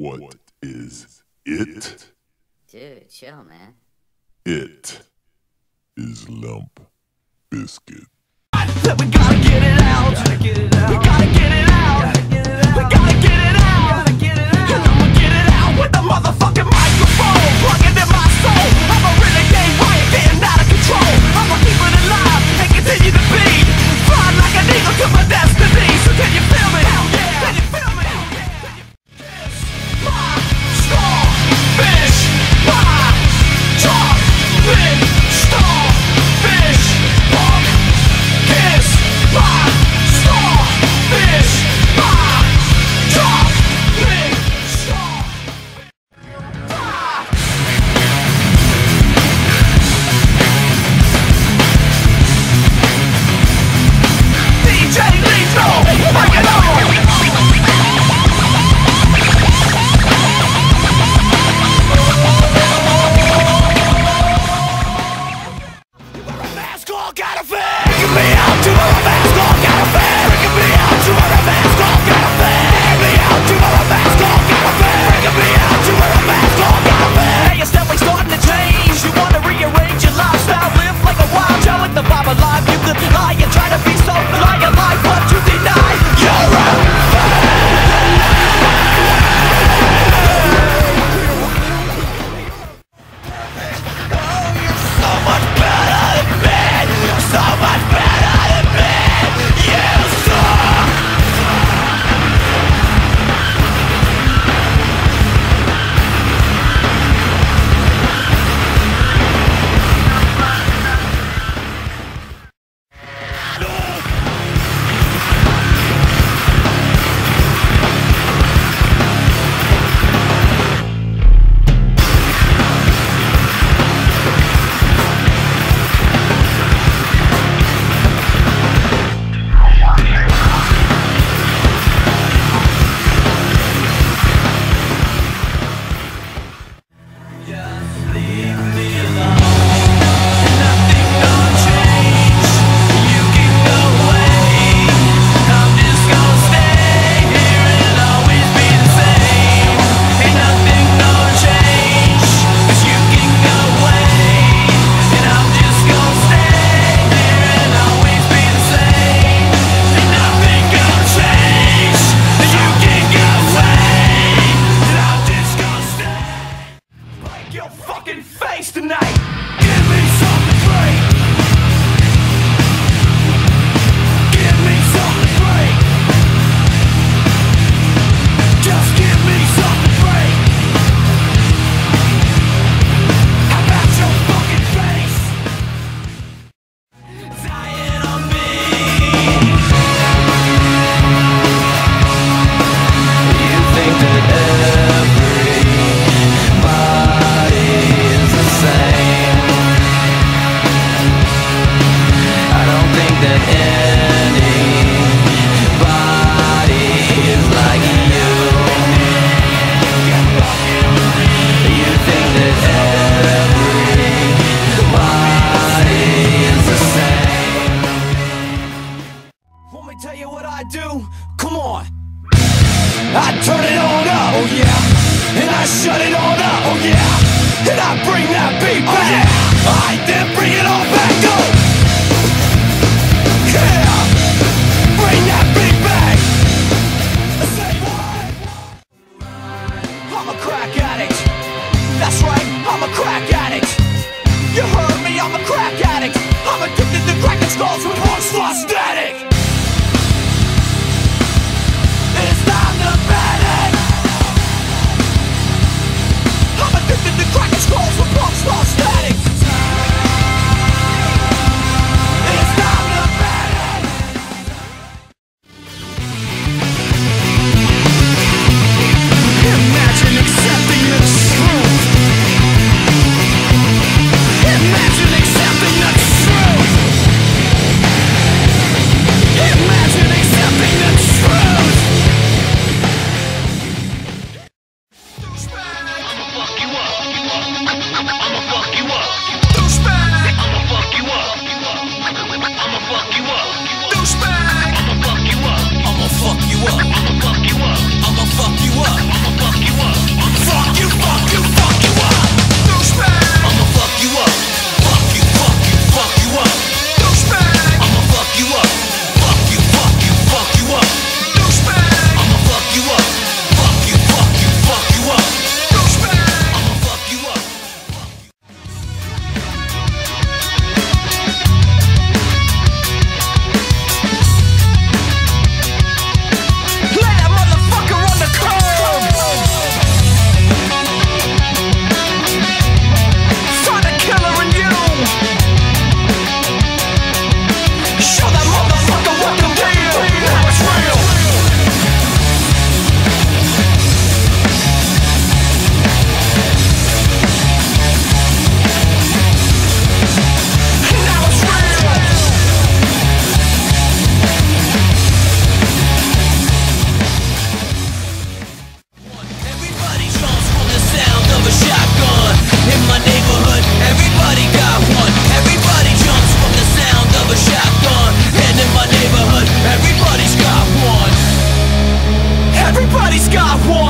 What is it? Dude, chill, man. It is Limp Bizkit. We gotta get it out. Gotta get it out. your fucking face tonight! tell you what I do? Come on. I turn it on up, oh yeah. And I shut it on up, oh yeah. And I bring that beat back. Oh, yeah. I then bring it all back, go. Yeah. Bring that beat back. I'm a crack addict. That's right, I'm a crack addict. You heard me, I'm a crack addict. I'm addicted to crack and skulls. one.